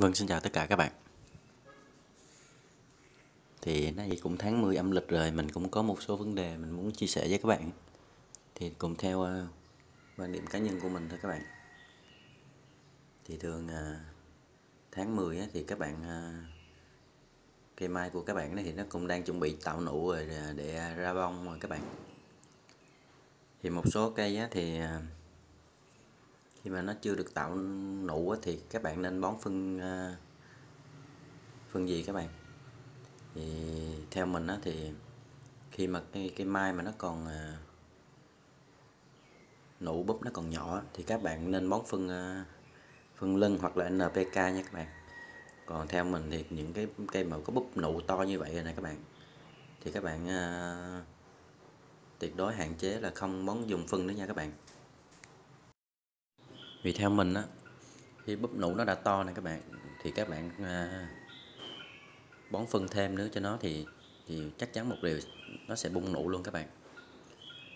Vâng, xin chào tất cả các bạn. Thì nay cũng tháng 10 âm lịch rồi, mình cũng có một số vấn đề mình muốn chia sẻ với các bạn. Thì cùng theo uh, quan điểm cá nhân của mình thôi các bạn. Thì thường uh, tháng 10 á, thì các bạn uh, cây mai của các bạn thì nó cũng đang chuẩn bị tạo nụ rồi để ra bông rồi các bạn. Thì một số cây á, thì uh, khi mà nó chưa được tạo nụ thì các bạn nên bón phân à, phân gì các bạn? Thì theo mình á, thì khi mà cái, cái mai mà nó còn à, nụ búp nó còn nhỏ thì các bạn nên bón phân à, phân lân hoặc là NPK nha các bạn. Còn theo mình thì những cái cây mà có búp nụ to như vậy rồi này các bạn thì các bạn uh, tuyệt đối hạn chế là không bón dùng phân nữa nha các bạn vì theo mình á khi búp nụ nó đã to này các bạn thì các bạn à, bón phân thêm nữa cho nó thì thì chắc chắn một điều nó sẽ bung nụ luôn các bạn.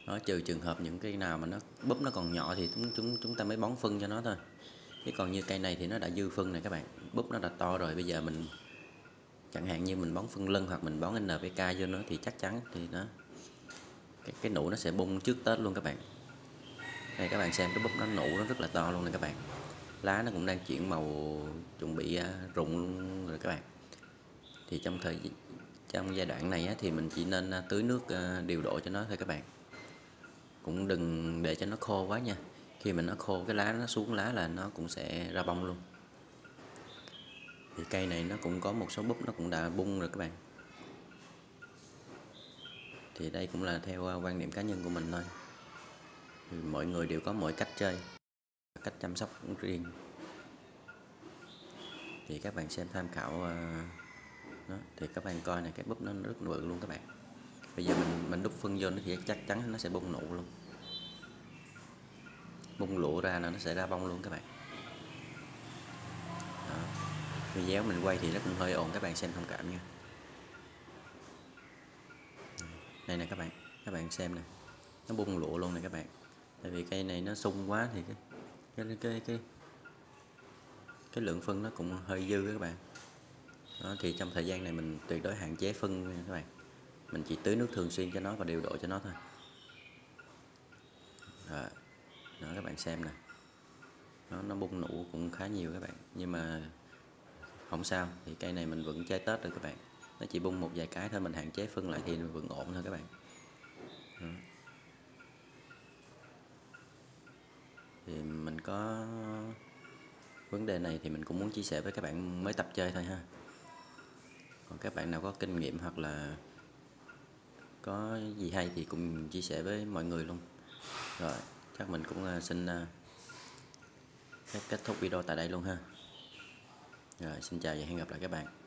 Nó trừ trường hợp những cây nào mà nó búp nó còn nhỏ thì chúng chúng chúng ta mới bón phân cho nó thôi. Chứ còn như cây này thì nó đã dư phân này các bạn búp nó đã to rồi bây giờ mình chẳng hạn như mình bón phân lân hoặc mình bón NPK vô nữa thì chắc chắn thì nó cái, cái nụ nó sẽ bung trước Tết luôn các bạn đây các bạn xem cái búp nó nụ nó rất là to luôn nè các bạn. Lá nó cũng đang chuyển màu chuẩn bị à, rụng rồi các bạn. Thì trong thời trong giai đoạn này á, thì mình chỉ nên à, tưới nước à, điều độ cho nó thôi các bạn. Cũng đừng để cho nó khô quá nha. Khi mà nó khô cái lá nó xuống lá là nó cũng sẽ ra bông luôn. Thì cây này nó cũng có một số búp nó cũng đã bung rồi các bạn. Thì đây cũng là theo quan niệm cá nhân của mình thôi thì mọi người đều có mỗi cách chơi, cách chăm sóc cũng riêng. Thì các bạn xem tham khảo ờ, đó thì các bạn coi này, cái búp nó rất bự luôn các bạn. Bây giờ mình mình đúc phân vô nó thì chắc chắn nó sẽ bung nụ luôn. Bung lụa ra là nó sẽ ra bông luôn các bạn. Đó. video mình quay thì nó cũng hơi ồn, các bạn xem thông cảm nha. Đây nè các bạn các bạn xem nè. Nó bung lụa luôn nè các bạn tại vì cây này nó sung quá thì cái cái cái cái cái lượng phân nó cũng hơi dư các bạn. Đó, thì trong thời gian này mình tuyệt đối hạn chế phân nha các bạn. Mình chỉ tưới nước thường xuyên cho nó và điều độ cho nó thôi. Đó, đó các bạn xem nè. Nó nó bung nụ cũng khá nhiều các bạn. Nhưng mà không sao thì cây này mình vẫn trái tết được các bạn. Nó chỉ bung một vài cái thôi mình hạn chế phân lại thì vẫn ổn thôi các bạn. Đó. thì mình có vấn đề này thì mình cũng muốn chia sẻ với các bạn mới tập chơi thôi ha. Còn các bạn nào có kinh nghiệm hoặc là có gì hay thì cũng chia sẻ với mọi người luôn. Rồi, chắc mình cũng à, xin à, kết thúc video tại đây luôn ha. Rồi, xin chào và hẹn gặp lại các bạn.